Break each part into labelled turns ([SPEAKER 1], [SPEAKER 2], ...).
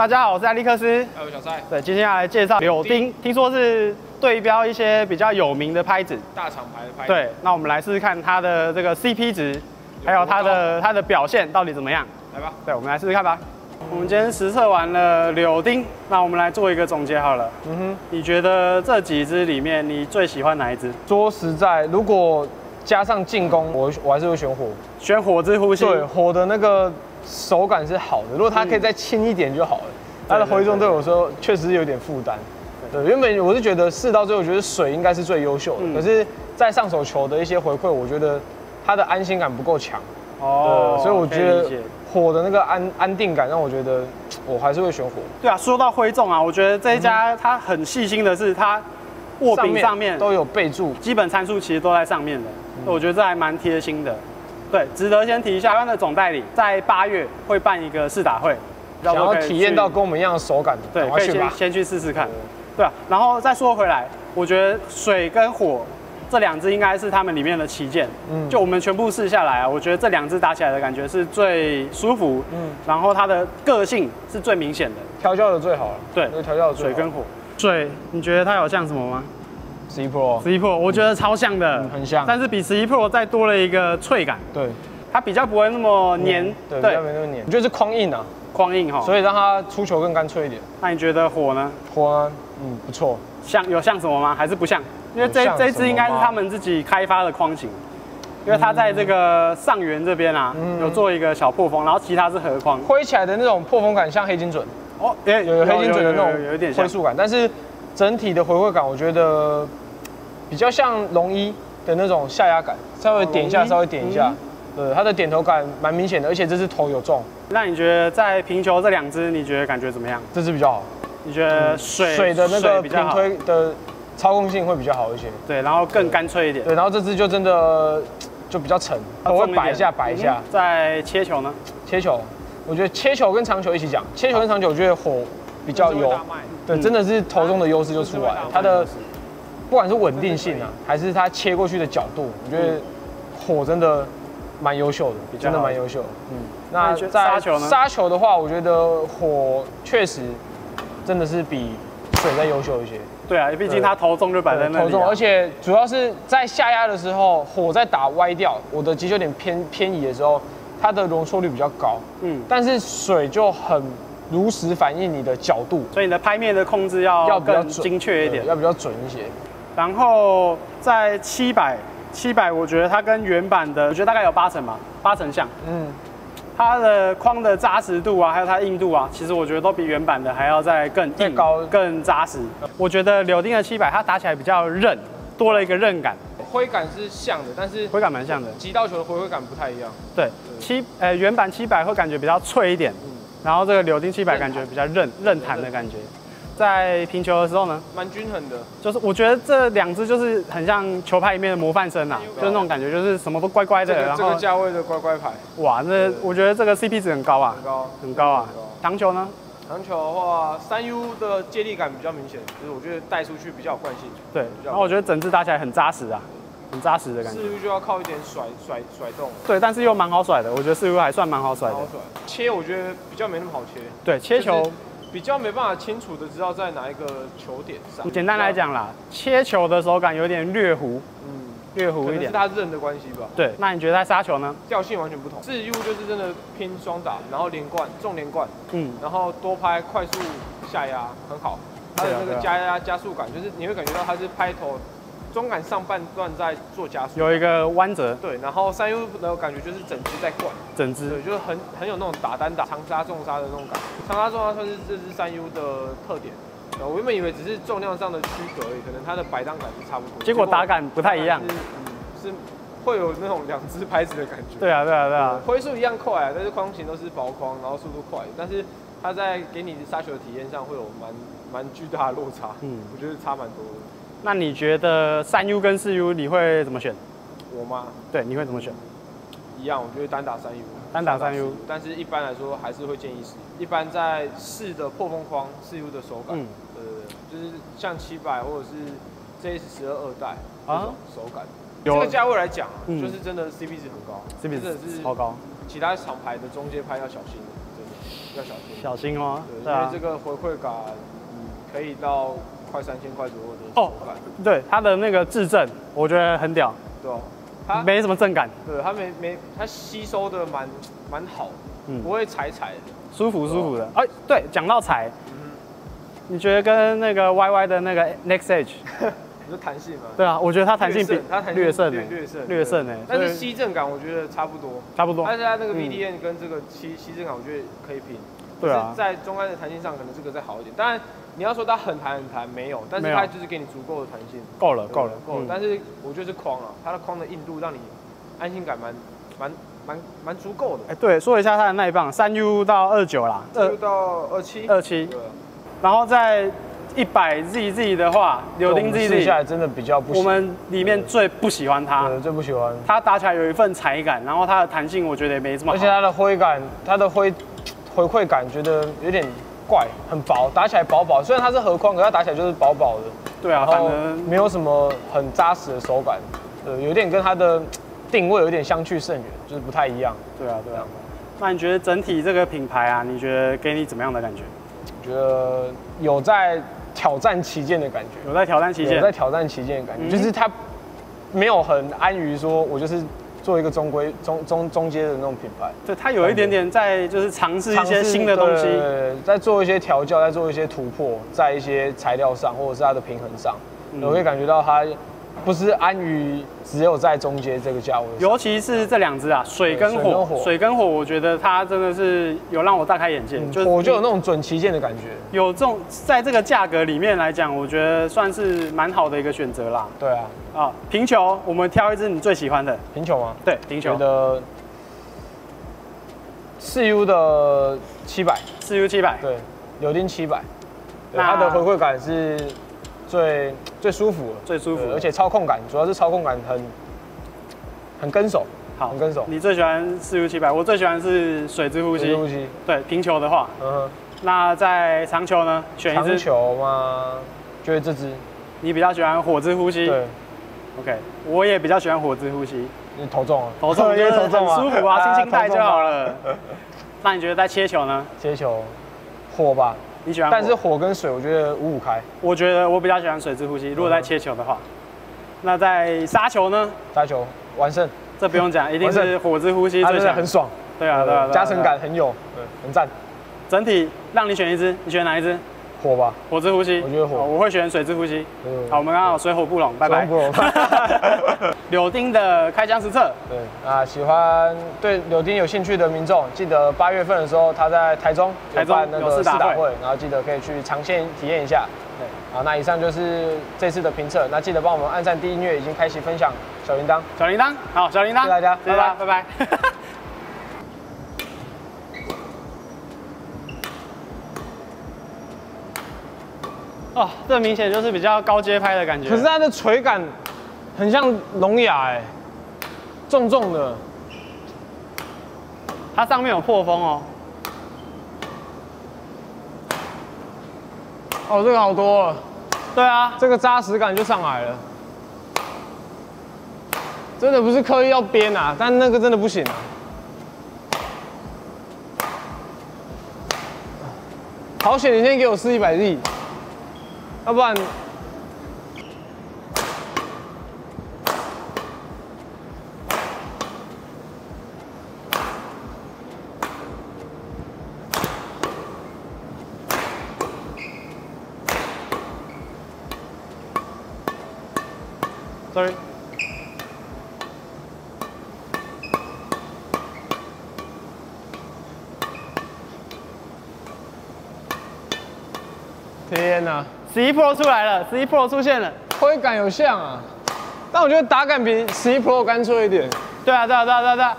[SPEAKER 1] 大家好，我是艾利克斯。
[SPEAKER 2] 还有小蔡，
[SPEAKER 1] 对，接下来介绍柳丁，听说是对标一些比较有名的拍子。
[SPEAKER 2] 大厂牌的拍子。
[SPEAKER 1] 对，那我们来试试看它的这个 CP 值，还有它的它的表现到底怎么样。
[SPEAKER 2] 来吧。
[SPEAKER 1] 对，我们来试试看吧。我们今天实测完了柳丁，那我们来做一个总结好了。嗯哼，你觉得这几支里面你最喜欢哪一支？
[SPEAKER 3] 说实在，如果加上进攻，我我还是会选火。
[SPEAKER 1] 选火之呼吸。
[SPEAKER 3] 对，火的那个手感是好的。如果它可以再轻一点就好了。它的挥重对我说确实有点负担。对，原本我是觉得试到最后，我觉得水应该是最优秀的。可是，在上手球的一些回馈，我觉得它的安心感不够强。哦。所以我觉得。火的那个安安定感让我觉得，我还是会选火。
[SPEAKER 1] 对啊，说到挥重啊，我觉得这一家它很细心的是，它握柄上面
[SPEAKER 3] 都有备注，
[SPEAKER 1] 基本参数其实都在上面的。我觉得这还蛮贴心的。对，值得先提一下，台湾的总代理在八月会办一个试打会，
[SPEAKER 3] 想要体验到跟我们一样的手感，
[SPEAKER 1] 对，可以先先去试试看。对啊，然后再说回来，我觉得水跟火。这两只应该是他们里面的旗舰，嗯，就我们全部试下来啊，我觉得这两只打起来的感觉是最舒服，嗯，然后它的个性是最明显的，
[SPEAKER 3] 调教的最好了，
[SPEAKER 1] 对，
[SPEAKER 3] 调教的
[SPEAKER 1] 水跟火，水，你觉得它有像什么吗？
[SPEAKER 3] 十一 Pro，
[SPEAKER 1] 十一 Pro，我觉得超像的，
[SPEAKER 3] 很像，
[SPEAKER 1] 但是比十一 Pro 再多了一个脆感，
[SPEAKER 3] 对，
[SPEAKER 1] 它比较不会那么黏，
[SPEAKER 3] 对，比较没那么黏，我觉得是框硬啊，
[SPEAKER 1] 框硬哈，
[SPEAKER 3] 所以让它出球更干脆一点。
[SPEAKER 1] 那你觉得火呢？
[SPEAKER 3] 火，嗯，不错，
[SPEAKER 1] 像有像什么吗？还是不像？因为这这支应该是他们自己开发的框型，因为它在这个上缘这边啊，有做一个小破风，然后其他是合框，
[SPEAKER 3] 挥起来的那种破风感像黑金准。哦，有有黑金准的那种有点挥速感，但是整体的回馈感我觉得比较像龙一的那种下压感，稍微点一下，稍微点一下，对，它的点头感蛮明显的，而且这支头有重。
[SPEAKER 1] 那你觉得在平球这两支，你觉得感觉怎么样？
[SPEAKER 3] 这支比较好，
[SPEAKER 1] 你觉得水
[SPEAKER 3] 水的那个平推的。操控性会比较好一些，
[SPEAKER 1] 对，然后更干脆一点，
[SPEAKER 3] 对，然后这支就真的就比较沉，我会摆一下，摆一下。
[SPEAKER 1] 在切球呢？
[SPEAKER 3] 切球，我觉得切球跟长球一起讲，切球跟长球，我觉得火比较优，对，真的是头中的优势就出来了。它的不管是稳定性啊，还是它切过去的角度，我觉得火真的蛮优秀的，真的蛮优秀。
[SPEAKER 1] 嗯，那在杀球呢？
[SPEAKER 3] 杀球的话，我觉得火确实真的是比水再优秀一些。
[SPEAKER 1] 对啊，毕竟它头重就摆在那里。头重，
[SPEAKER 3] 而且主要是在下压的时候，火在打歪掉，我的击球点偏偏移的时候，它的容错率比较高。嗯，但是水就很如实反映你的角度，
[SPEAKER 1] 所以你的拍面的控制要要更精确一点，
[SPEAKER 3] 要比较准一些。
[SPEAKER 1] 然后在七百七百，我觉得它跟原版的，我觉得大概有八成吧，八成像。嗯。它的框的扎实度啊，还有它硬度啊，其实我觉得都比原版的还要再更硬、高、更扎实。我觉得柳丁的七百它打起来比较韧，多了一个韧感。
[SPEAKER 3] 挥感是像的，但是
[SPEAKER 1] 挥感蛮像的，
[SPEAKER 3] 击到球的挥挥感不太一样。
[SPEAKER 1] 对，七呃原版七百会感觉比较脆一点，然后这个柳丁七百感觉比较韧韧弹的感觉。在平球的时候呢，
[SPEAKER 3] 蛮均衡的，
[SPEAKER 1] 就是我觉得这两只就是很像球拍里面的模范生啊，就是那种感觉，就是什么都乖乖的。
[SPEAKER 3] 然后这个价位的乖乖牌，
[SPEAKER 1] 哇，那我觉得这个 CP 值很高啊，
[SPEAKER 3] 很高，
[SPEAKER 1] 很高啊。糖球呢？
[SPEAKER 3] 糖球的话，三 U 的接力感比较明显，就是我觉得带出去比较有惯性。
[SPEAKER 1] 对，然后我觉得整只打起来很扎实啊，很扎实的感觉。
[SPEAKER 3] 四 U 就要靠一点甩甩甩动。
[SPEAKER 1] 对，但是又蛮好甩的，我觉得四 U 还算蛮好甩的。
[SPEAKER 3] 切我觉得比较没那么好切。
[SPEAKER 1] 对，切球。
[SPEAKER 3] 比较没办法清楚的知道在哪一个球点上。
[SPEAKER 1] 简单来讲啦，切球的手感有点略糊，嗯，略糊一点。
[SPEAKER 3] 是它刃的关系吧？
[SPEAKER 1] 对。那你觉得它杀球呢？
[SPEAKER 3] 调性完全不同。四 U 就是真的拼双打，然后连贯重连贯，嗯，然后多拍快速下压很好，它的那个加压加速感，就是你会感觉到它是拍头。中杆上半段在做加速，
[SPEAKER 1] 有一个弯折，
[SPEAKER 3] 对，然后三 U 的感觉就是整只在灌，
[SPEAKER 1] 整只，
[SPEAKER 3] 对，就是很很有那种打单打长杀重杀的那种感，长杀重杀算是这支三 U 的特点。我原本以为只是重量上的区隔而已，可能它的摆荡感是差不多，
[SPEAKER 1] 结果打感不太一样，
[SPEAKER 3] 是会有那种两只拍子的感觉。
[SPEAKER 1] 对啊，对啊，对啊，
[SPEAKER 3] 挥速一样快啊，但是框型都是薄框，然后速度快，但是它在给你杀球的体验上会有蛮蛮巨大的落差，嗯，我觉得差蛮多的。
[SPEAKER 1] 那你觉得三 U 跟四 U 你会怎么选？
[SPEAKER 3] 我吗？
[SPEAKER 1] 对，你会怎么选？
[SPEAKER 3] 一样，我觉得单打三 U，
[SPEAKER 1] 单打三 U。
[SPEAKER 3] 但是一般来说还是会建议四。一般在四的破风框，四 U 的手感，嗯，对对对，就是像七百或者是 JS 十二二代啊，手感。这个价位来讲，就是真的 CP 值很高
[SPEAKER 1] ，CP 值是超高，
[SPEAKER 3] 其他厂牌的中阶拍要小心，真的。要小心。
[SPEAKER 1] 小心哦。
[SPEAKER 3] 对，因为这个回馈感可以到快三千块左右的手感。
[SPEAKER 1] 对，它的那个质证，我觉得很屌。
[SPEAKER 3] 对哦，
[SPEAKER 1] 它没什么震感。
[SPEAKER 3] 对，它没没，它吸收的蛮蛮好，嗯，不会踩踩的，
[SPEAKER 1] 舒服舒服的。哎，对，讲到踩，你觉得跟那个 Y Y 的那个 Next Edge？
[SPEAKER 3] 是弹性吗？
[SPEAKER 1] 对啊，我觉得它弹性比
[SPEAKER 3] 它弹
[SPEAKER 1] 略胜
[SPEAKER 3] 略胜
[SPEAKER 1] 略胜诶。
[SPEAKER 3] 但是吸震感我觉得差不多，
[SPEAKER 1] 差不多。
[SPEAKER 3] 但是它那个 VDN 跟这个吸吸震感，我觉得可以拼。
[SPEAKER 1] 对啊，
[SPEAKER 3] 在中安的弹性上，可能这个再好一点。当然你要说它很弹很弹，没有，但是它就是给你足够的弹性，
[SPEAKER 1] 够了够了
[SPEAKER 3] 够了。但是我觉得是框啊，它的框的硬度让你安心感蛮蛮蛮蛮足够的。
[SPEAKER 1] 哎，对，说一下它的耐棒，三 U 到二九啦，
[SPEAKER 3] 二 U 到二七，
[SPEAKER 1] 二七。对，然后在。一百 ZZ 的话，柳丁 ZZ
[SPEAKER 3] 下来真的比较不。
[SPEAKER 1] 我们里面最不喜欢它，
[SPEAKER 3] 最不喜欢
[SPEAKER 1] 它打起来有一份踩感，然后它的弹性我觉得也没这么好。
[SPEAKER 3] 而且它的挥感，它的挥回馈感觉得有点怪，很薄，打起来薄薄。虽然它是盒框，可它打起来就是薄薄的。
[SPEAKER 1] 对啊，反正
[SPEAKER 3] 没有什么很扎实的手感，呃，有点跟它的定位有点相去甚远，就是不太一样。
[SPEAKER 1] 对啊，对啊。那你觉得整体这个品牌啊，你觉得给你怎么样的感觉？
[SPEAKER 3] 我觉得有在。挑战旗舰的感觉，
[SPEAKER 1] 有在挑战旗舰，
[SPEAKER 3] 有在挑战旗舰的感觉，就是它没有很安于说，我就是做一个中规中中中阶的那种品牌。
[SPEAKER 1] 对，它有一点点在就是尝试一些新的东西，对
[SPEAKER 3] 在做一些调教，在做一些突破，在一些材料上或者是它的平衡上，我会感觉到它。不是安于只有在中间这个价位，
[SPEAKER 1] 尤其是这两只啊，水跟火，水跟火，我觉得它真的是有让我大开眼界，
[SPEAKER 3] 就我就有那种准旗舰的感觉，
[SPEAKER 1] 有这种在这个价格里面来讲，我觉得算是蛮好的一个选择啦。
[SPEAKER 3] 对啊，
[SPEAKER 1] 啊，平球，我们挑一只你最喜欢的。
[SPEAKER 3] 平球吗？
[SPEAKER 1] 对，平球。
[SPEAKER 3] 的四 U 的七百，
[SPEAKER 1] 四 U 七百，
[SPEAKER 3] 对，柳丁七百，它的回馈感是。最最舒服，
[SPEAKER 1] 最舒服，
[SPEAKER 3] 而且操控感主要是操控感很很跟手，
[SPEAKER 1] 好，
[SPEAKER 3] 很跟手。
[SPEAKER 1] 你最喜欢四 U 七百，我最喜欢是水之呼吸。
[SPEAKER 3] 呼吸，
[SPEAKER 1] 对，平球的话，嗯，那在长球呢？选一支
[SPEAKER 3] 长球吗？就是这支。
[SPEAKER 1] 你比较喜欢火之呼吸？
[SPEAKER 3] 对。
[SPEAKER 1] OK，我也比较喜欢火之呼吸。
[SPEAKER 3] 你头重啊？
[SPEAKER 1] 头重，因为头重舒服啊，轻轻带就好了。那你觉得在切球呢？
[SPEAKER 3] 切球，火吧。
[SPEAKER 1] 你喜欢，
[SPEAKER 3] 但是火跟水，我觉得五五开。
[SPEAKER 1] 我觉得我比较喜欢水之呼吸。如果在切球的话，那在杀球呢？
[SPEAKER 3] 杀球完胜，
[SPEAKER 1] 这不用讲，一定是火之呼吸最
[SPEAKER 3] 强，很爽。
[SPEAKER 1] 对啊，对啊，
[SPEAKER 3] 加成感很有，对，很赞。
[SPEAKER 1] 整体让你选一支，你选哪一支？
[SPEAKER 3] 火吧，
[SPEAKER 1] 火之呼吸，
[SPEAKER 3] 我觉得火，
[SPEAKER 1] 我会选水之呼吸。好，我们刚好水火不容，拜拜。柳丁的开箱实测。
[SPEAKER 3] 对啊，喜欢对柳丁有兴趣的民众，记得八月份的时候他在台中
[SPEAKER 1] 台中那个试打会，
[SPEAKER 3] 然后记得可以去尝鲜体验一下。对，好，那以上就是这次的评测，那记得帮我们按赞、订阅，已经开启分享小铃铛，
[SPEAKER 1] 小铃铛，好，小铃铛，
[SPEAKER 3] 谢谢大家，
[SPEAKER 1] 拜拜，拜拜。哦，这明显就是比较高阶拍的感觉。
[SPEAKER 3] 可是它的垂感很像龙牙哎，重重的。
[SPEAKER 1] 它上面有破风哦。
[SPEAKER 3] 哦，这个好多了。
[SPEAKER 1] 对啊，
[SPEAKER 3] 这个扎实感就上来了。真的不是刻意要编啊，但那个真的不行啊。好险，你先给我试一百 Z。要不然
[SPEAKER 1] ，sorry，
[SPEAKER 3] 天哪！
[SPEAKER 1] 十一 Pro 出来了，十一 Pro 出现了，
[SPEAKER 3] 挥感有像啊，但我觉得打感比十一 Pro 干脆一点。
[SPEAKER 1] 对啊，对啊，对啊，对啊。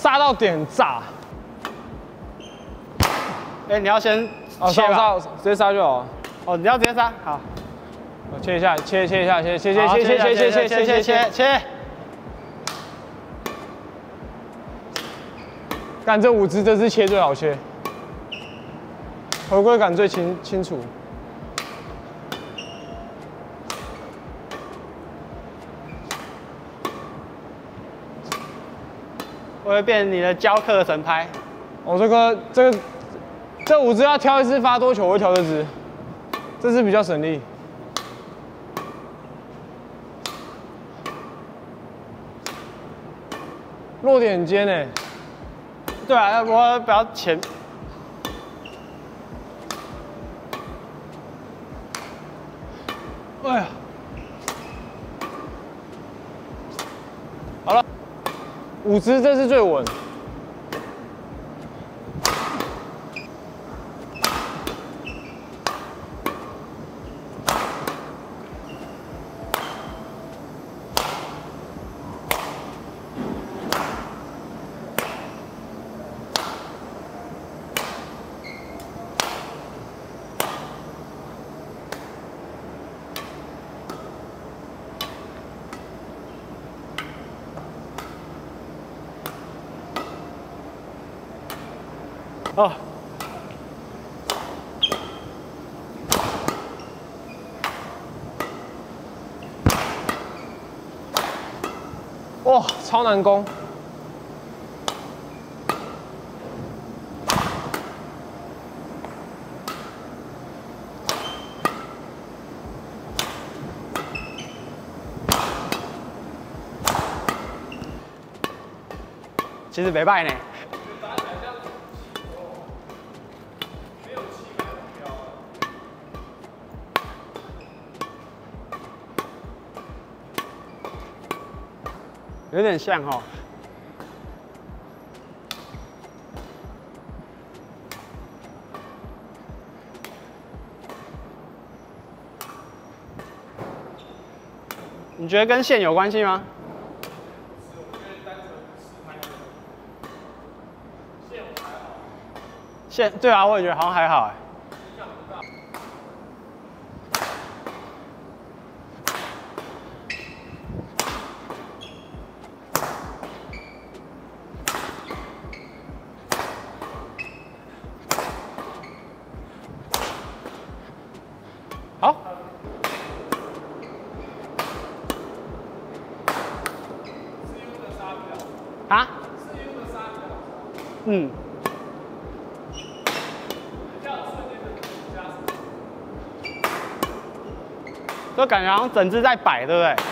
[SPEAKER 3] 杀到点炸！
[SPEAKER 1] 哎，你要先
[SPEAKER 3] 切杀，直接杀就好。
[SPEAKER 1] 哦，你要直接杀，好。
[SPEAKER 3] 切一下，切切一下，切切切切切切切切切切切。干这五只，这只切最好切，回归感最清清楚。
[SPEAKER 1] 我会变你的教课神拍。
[SPEAKER 3] 我这个这个这五只要挑一只发多久，我会挑这只，这只比较省力。落点尖诶，
[SPEAKER 1] 对啊，我比较前。哎呀，
[SPEAKER 3] 好了，五只这是最稳。哦，哇，超难攻！
[SPEAKER 1] 其实没败呢。有点像哦。你觉得跟线有关系吗？线对啊，我也觉得好像还好哎。嗯。就感觉好像整只在摆，对不对？